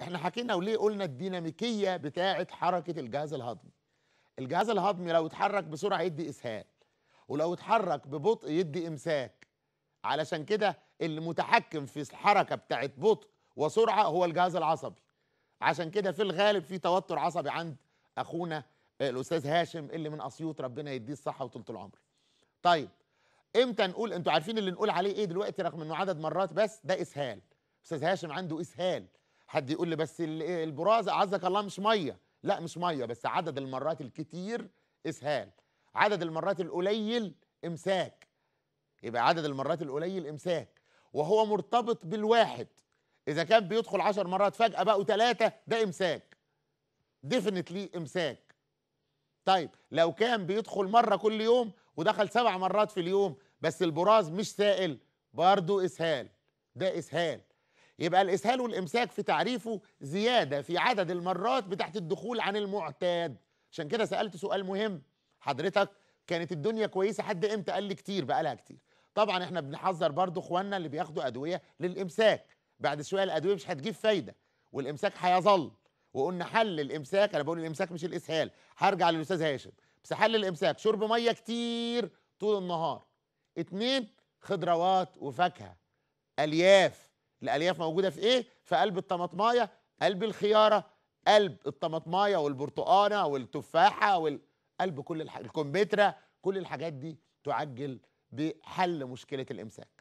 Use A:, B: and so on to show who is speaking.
A: إحنا حكينا وليه قلنا الديناميكية بتاعة حركة الجهاز الهضمي. الجهاز الهضمي لو اتحرك بسرعة يدي إسهال ولو اتحرك ببطء يدي إمساك. علشان كده المتحكم في الحركة بتاعة بطء وسرعة هو الجهاز العصبي. عشان كده في الغالب في توتر عصبي عند أخونا الأستاذ هاشم اللي من أسيوط ربنا يديه الصحة وطولة العمر. طيب إمتى نقول أنتوا عارفين اللي نقول عليه إيه دلوقتي رغم إنه عدد مرات بس؟ ده إسهال. أستاذ هاشم عنده إسهال. حد يقول لي بس إيه البراز اعزك الله مش مية. لا مش مية بس عدد المرات الكتير إسهال. عدد المرات القليل إمساك. يبقى عدد المرات القليل إمساك. وهو مرتبط بالواحد. إذا كان بيدخل عشر مرات فجأة بقوا ثلاثة ده إمساك. definitely إمساك. طيب لو كان بيدخل مرة كل يوم ودخل سبع مرات في اليوم بس البراز مش سائل برضه إسهال. ده إسهال. يبقى الإسهال والإمساك في تعريفه زيادة في عدد المرات بتاعت الدخول عن المعتاد. عشان كده سألت سؤال مهم. حضرتك كانت الدنيا كويسة حد إمتى؟ قال لي كتير بقى لها كتير. طبعا إحنا بنحذر برضو إخواننا اللي بياخدوا أدوية للإمساك. بعد شوية الأدوية مش هتجيب فايدة والإمساك هيظل. وقلنا حل الإمساك أنا بقول الإمساك مش الإسهال. هرجع للأستاذ هاشم. بس حل الإمساك شرب مية كتير طول النهار. اتنين خضروات وفاكهة. ألياف. الألياف موجودة في إيه؟ في قلب الطماطماية قلب الخيارة قلب الطماطماية والبرتقانة والتفاحة والقلب كل الح... الكمثرى. كل الحاجات دي تعجل بحل مشكلة الإمساك.